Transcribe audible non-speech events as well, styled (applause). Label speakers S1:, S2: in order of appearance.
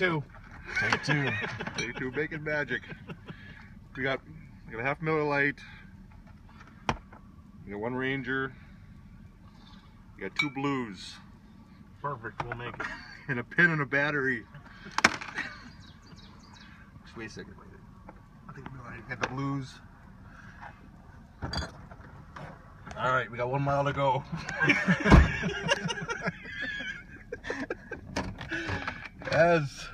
S1: two.
S2: Take two.
S3: Take two, making magic. We got, we got a half Miller Lite. We got one Ranger. We got two blues.
S1: Perfect. We'll make it. (laughs)
S3: And a pin and a battery. Just wait a second. I think we got the blues. All right, we got one mile to go. (laughs) As